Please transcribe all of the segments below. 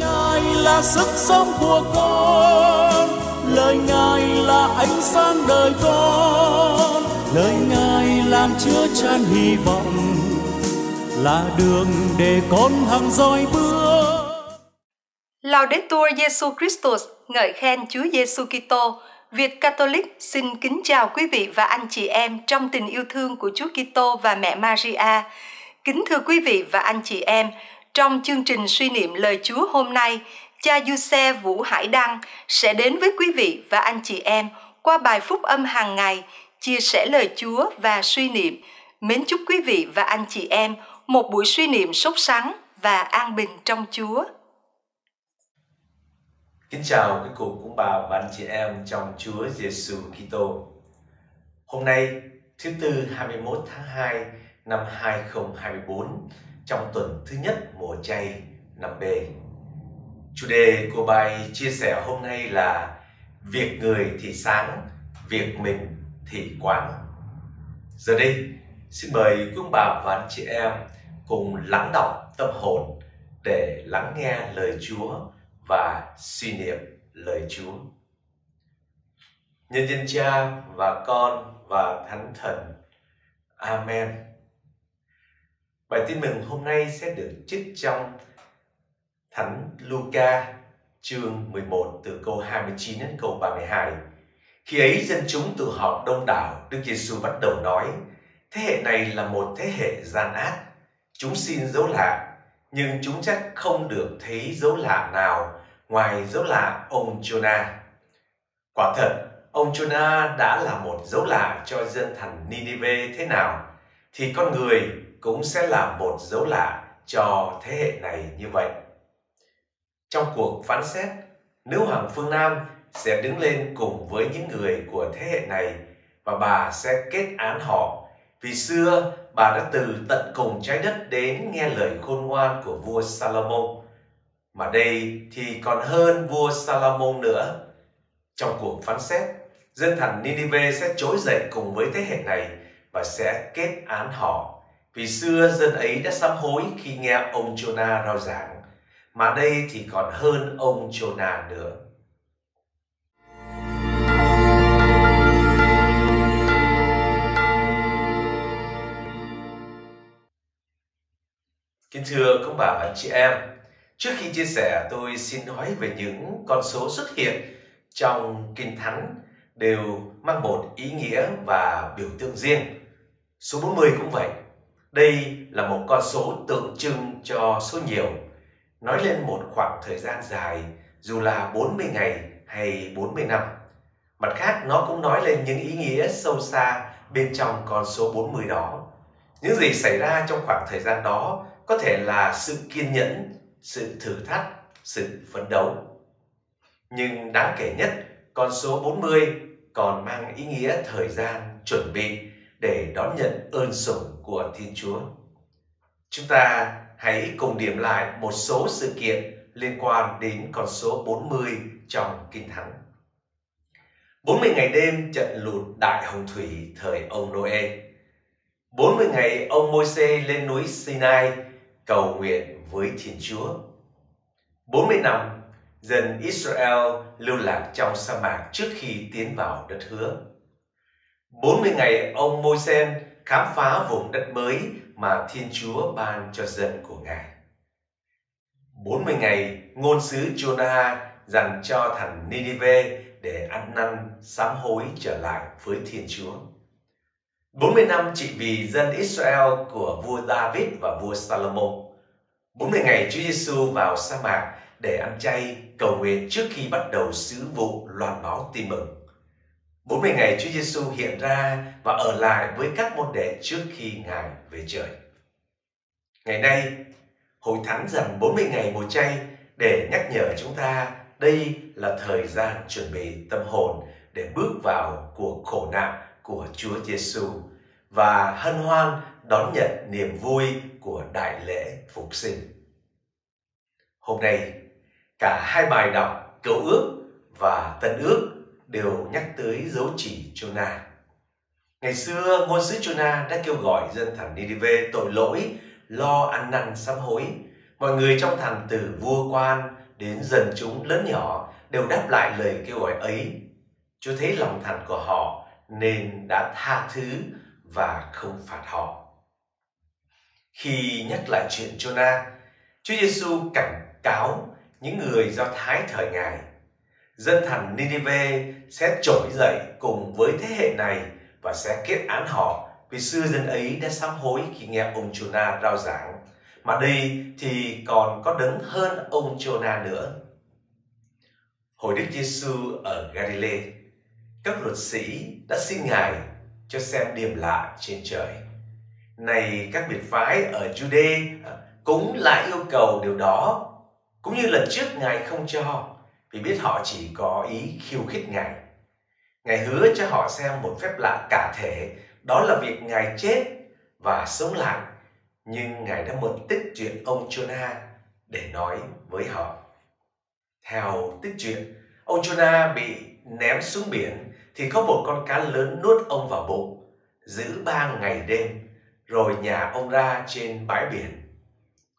Ngài là sức sống của con, lời Ngài là ánh sáng đời con, lời Ngài làm chứa chan hy vọng, là đường để con hằng dõi bước. Laudetur Jesu Christus, ngợi khen Chúa Giêsu Kitô. Việt Catholic xin kính chào quý vị và anh chị em trong tình yêu thương của Chúa Kitô và mẹ Maria. Kính thưa quý vị và anh chị em, trong chương trình suy niệm lời Chúa hôm nay, cha Du Xe Vũ Hải Đăng sẽ đến với quý vị và anh chị em qua bài phúc âm hàng ngày, chia sẻ lời Chúa và suy niệm. Mến chúc quý vị và anh chị em một buổi suy niệm sốt sắng và an bình trong Chúa. Kính chào quý cụ cũng bà và anh chị em trong Chúa Giêsu Kitô. Hôm nay, thứ tư 21 tháng 2 năm 2024, trong tuần thứ nhất mùa chay năm B. Chủ đề của bài chia sẻ hôm nay là Việc người thì sáng, việc mình thì quán. Giờ đây, xin mời quý ông bà và anh chị em cùng lắng đọc tâm hồn để lắng nghe lời Chúa và suy niệm lời Chúa. Nhân dân Cha và Con và Thánh Thần. Amen. Bài tin mừng hôm nay sẽ được trích trong Thánh Luca chương 11 từ câu 29 đến câu 32. Khi ấy dân chúng tụ họp đông đảo, Đức Giêsu bắt đầu nói: Thế hệ này là một thế hệ gian ác. Chúng xin dấu lạ, nhưng chúng chắc không được thấy dấu lạ nào ngoài dấu lạ ông Jonah. Quả thật, ông Jonah đã là một dấu lạ cho dân thành Ninive thế nào, thì con người cũng sẽ là một dấu lạ cho thế hệ này như vậy. Trong cuộc phán xét, nữ hoàng phương Nam sẽ đứng lên cùng với những người của thế hệ này và bà sẽ kết án họ vì xưa bà đã từ tận cùng trái đất đến nghe lời khôn ngoan của vua Salomon mà đây thì còn hơn vua Salomon nữa. Trong cuộc phán xét, dân thành Ninive sẽ trỗi dậy cùng với thế hệ này và sẽ kết án họ. Vì xưa dân ấy đã sám hối khi nghe ông Jonah rao giảng, mà đây thì còn hơn ông Jonah nữa. Kính thưa các bà và anh chị em, Trước khi chia sẻ, tôi xin nói về những con số xuất hiện trong Kinh Thánh đều mang một ý nghĩa và biểu tượng riêng. Số 40 cũng vậy. Đây là một con số tượng trưng cho số nhiều, nói lên một khoảng thời gian dài, dù là 40 ngày hay 40 năm. Mặt khác, nó cũng nói lên những ý nghĩa sâu xa bên trong con số 40 đó. Những gì xảy ra trong khoảng thời gian đó có thể là sự kiên nhẫn, sự thử thách, sự phấn đấu. Nhưng đáng kể nhất, con số 40 còn mang ý nghĩa thời gian chuẩn bị để đón nhận ơn sủng của Thiên Chúa. Chúng ta hãy cùng điểm lại một số sự kiện liên quan đến con số 40 trong Kinh Thánh. 40 ngày đêm trận lụt đại hồng thủy thời ông Noe. 40 ngày ông Môi-se lên núi Sinai cầu nguyện với Thiên Chúa. 40 năm, dân Israel lưu lạc trong sa mạc trước khi tiến vào đất hứa. 40 ngày ông Môi-sen khám phá vùng đất mới mà Thiên Chúa ban cho dân của Ngài. 40 ngày, ngôn sứ Jonah dành cho thành Ninive để ăn năn, sám hối trở lại với Thiên Chúa. 40 năm trị vì dân Israel của vua David và vua Salomon 40 ngày Chúa Giêsu vào sa mạc để ăn chay, cầu nguyện trước khi bắt đầu sứ vụ loan báo tin mừng. 40 ngày Chúa Giêsu hiện ra và ở lại với các môn đệ trước khi Ngài về trời. Ngày nay, Hội Thánh dành 40 ngày mùa chay để nhắc nhở chúng ta đây là thời gian chuẩn bị tâm hồn để bước vào cuộc khổ nạn của Chúa Giêsu và hân hoan đón nhận niềm vui của đại lễ phục sinh. Hôm nay, cả hai bài đọc Cựu ước và Tân ước đều nhắc tới dấu chỉ Jonah. Ngày xưa, ngôn sứ Jonah đã kêu gọi dân thành Nineveh tội lỗi, lo ăn năn sám hối. Mọi người trong thành từ vua quan đến dân chúng lớn nhỏ đều đáp lại lời kêu gọi ấy. Chúa thấy lòng thành của họ nên đã tha thứ và không phạt họ. Khi nhắc lại chuyện Jonah, Chúa Giêsu cảnh cáo những người Do Thái thời Ngài. Dân thành Ninive sẽ trỗi dậy cùng với thế hệ này và sẽ kết án họ vì xưa dân ấy đã sám hối khi nghe ông Jonah rao giảng. Mà đây thì còn có đấng hơn ông Jonah nữa. Hồi Đức Giêsu ở Galilee, các luật sĩ đã xin Ngài cho xem điểm lạ trên trời. Này các biệt phái ở Jude cũng lại yêu cầu điều đó cũng như lần trước Ngài không cho vì biết họ chỉ có ý khiêu khích Ngài. Ngài hứa cho họ xem một phép lạ cả thể, đó là việc Ngài chết và sống lại. Nhưng Ngài đã mượn tích chuyện ông Jonah để nói với họ. Theo tích chuyện, ông Jonah bị ném xuống biển thì có một con cá lớn nuốt ông vào bụng, giữ ba ngày đêm, rồi nhà ông ra trên bãi biển.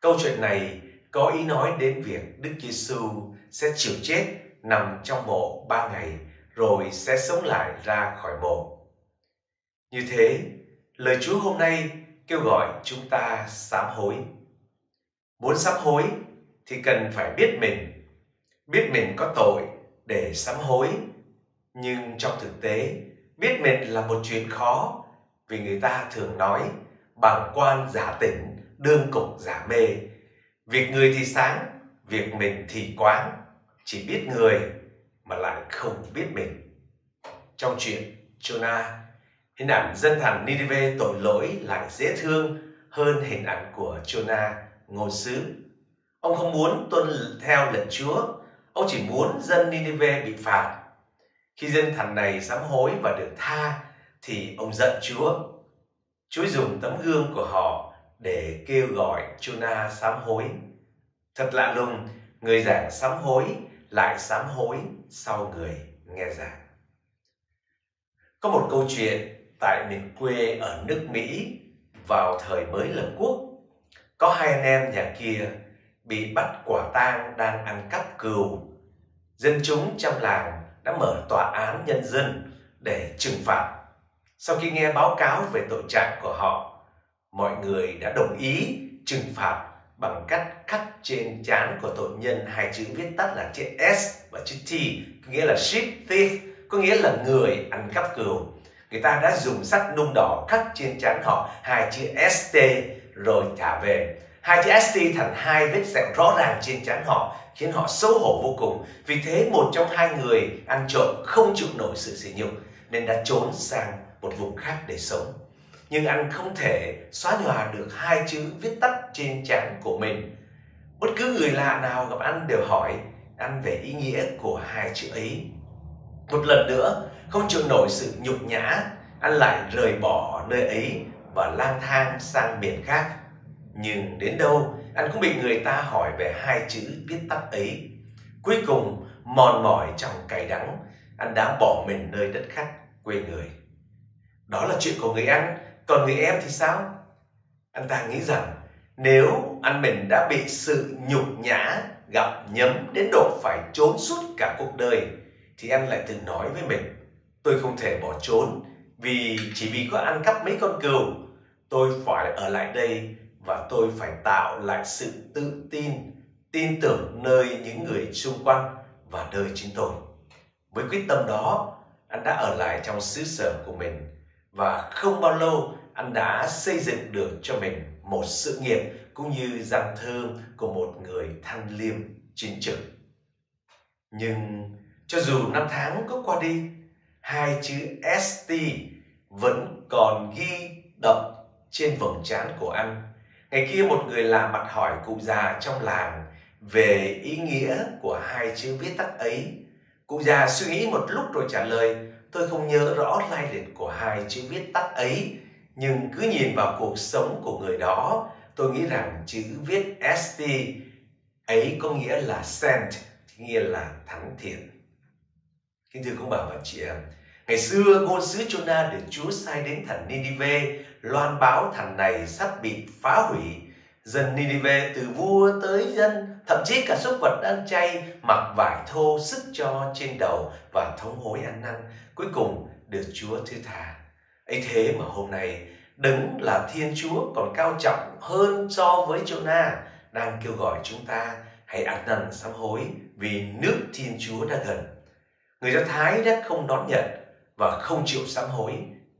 Câu chuyện này có ý nói đến việc Đức Giêsu sẽ chịu chết nằm trong mộ ba ngày rồi sẽ sống lại ra khỏi mộ. Như thế, lời Chúa hôm nay kêu gọi chúng ta sám hối. Muốn sám hối thì cần phải biết mình, biết mình có tội để sám hối. Nhưng trong thực tế, biết mình là một chuyện khó vì người ta thường nói bằng quan giả tỉnh, đương cục giả mê Việc người thì sáng, việc mình thì quáng, chỉ biết người mà lại không biết mình. Trong chuyện Jonah, hình ảnh dân thành Nineveh tội lỗi lại dễ thương hơn hình ảnh của Jonah ngôn sứ. Ông không muốn tuân theo lệnh Chúa, ông chỉ muốn dân Nineveh bị phạt. Khi dân thành này sám hối và được tha, thì ông giận Chúa. Chúa dùng tấm gương của họ để kêu gọi Jonah sám hối. Thật lạ lùng, người giảng sám hối lại sám hối sau người nghe giảng. Có một câu chuyện tại miền quê ở nước Mỹ vào thời mới lập quốc. Có hai anh em nhà kia bị bắt quả tang đang ăn cắp cừu. Dân chúng trong làng đã mở tòa án nhân dân để trừng phạt. Sau khi nghe báo cáo về tội trạng của họ, mọi người đã đồng ý trừng phạt bằng cách khắc trên trán của tội nhân hai chữ viết tắt là chữ S và chữ T, có nghĩa là sheep thief, có nghĩa là người ăn cắp cừu. Người ta đã dùng sắt nung đỏ khắc trên trán họ hai chữ ST rồi trả về. Hai chữ ST thành hai vết sẹo rõ ràng trên trán họ khiến họ xấu hổ vô cùng. Vì thế một trong hai người ăn trộm không chịu nổi sự sỉ nhục nên đã trốn sang một vùng khác để sống nhưng anh không thể xóa nhòa được hai chữ viết tắt trên trán của mình. Bất cứ người lạ nào gặp anh đều hỏi anh về ý nghĩa của hai chữ ấy. Một lần nữa, không chịu nổi sự nhục nhã, anh lại rời bỏ nơi ấy và lang thang sang miền khác. Nhưng đến đâu, anh cũng bị người ta hỏi về hai chữ viết tắt ấy. Cuối cùng, mòn mỏi trong cay đắng, anh đã bỏ mình nơi đất khách, quê người. Đó là chuyện của người anh, còn người em thì sao? Anh ta nghĩ rằng nếu anh mình đã bị sự nhục nhã gặp nhấm đến độ phải trốn suốt cả cuộc đời, thì anh lại tự nói với mình, tôi không thể bỏ trốn, vì chỉ vì có ăn cắp mấy con cừu, tôi phải ở lại đây và tôi phải tạo lại sự tự tin tin tưởng nơi những người xung quanh và nơi chính tôi. Với quyết tâm đó, anh đã ở lại trong xứ sở của mình và không bao lâu anh đã xây dựng được cho mình một sự nghiệp cũng như gian thơm của một người thanh liêm chính trực. Nhưng cho dù năm tháng có qua đi, hai chữ ST vẫn còn ghi đậm trên vầng trán của anh. Ngày kia một người lạ mặt hỏi cụ già trong làng về ý nghĩa của hai chữ viết tắt ấy. Cụ già suy nghĩ một lúc rồi trả lời, tôi không nhớ rõ lai lịch của hai chữ viết tắt ấy, nhưng cứ nhìn vào cuộc sống của người đó tôi nghĩ rằng chữ viết st ấy có nghĩa là sent nghĩa là thánh thiện kính thưa công bà và chị em ngày xưa ngôn sứ Jonah được Chúa sai đến thành Ninive loan báo thành này sắp bị phá hủy. Dân Ninive từ vua tới dân, thậm chí cả súc vật ăn chay, mặc vải thô sức cho trên đầu và thống hối ăn năn, cuối cùng được Chúa thứ tha ấy thế mà hôm nay đấng là Thiên Chúa còn cao trọng hơn so với Jonah đang kêu gọi chúng ta hãy ăn năn sám hối vì nước Thiên Chúa đã gần. Người Do Thái đã không đón nhận và không chịu sám hối,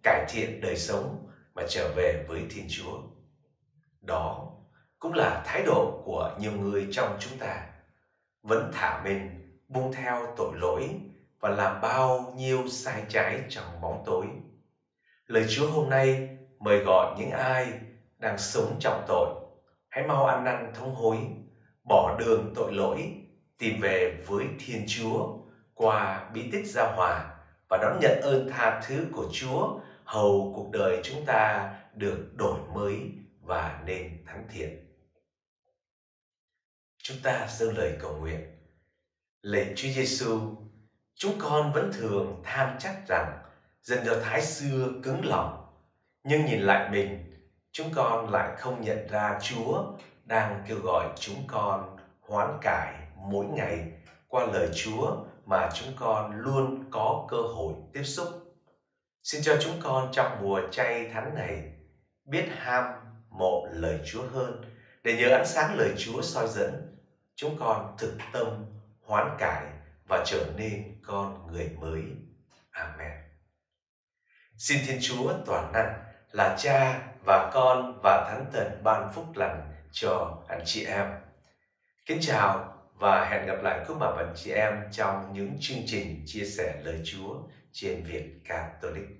cải thiện đời sống mà trở về với Thiên Chúa. Đó cũng là thái độ của nhiều người trong chúng ta vẫn thả mình buông theo tội lỗi và làm bao nhiêu sai trái trong bóng tối lời chúa hôm nay mời gọi những ai đang sống trong tội. Hãy mau ăn năn thống hối bỏ đường tội lỗi tìm về với thiên chúa qua bí tích giao hòa và đón nhận ơn tha thứ của chúa. Hầu cuộc đời chúng ta được đổi mới và nên thánh thiện. Chúng ta dâng lời cầu nguyện. Lạy Chúa Giêsu, chúng con vẫn thường tham chắc rằng dân Do Thái xưa cứng lòng, nhưng nhìn lại mình, chúng con lại không nhận ra Chúa đang kêu gọi chúng con hoán cải mỗi ngày qua lời Chúa mà chúng con luôn có cơ hội tiếp xúc. Xin cho chúng con trong mùa chay thánh này biết ham mộ lời Chúa hơn để nhờ ánh sáng lời Chúa soi dẫn chúng con thực tâm hoán cải và trở nên con người mới. Amen. Xin Thiên Chúa toàn năng là cha và con và thánh thần ban phúc lành cho anh chị em. Kính chào và hẹn gặp lại các bạn và anh chị em trong những chương trình chia sẻ lời Chúa trên Việt Catholic.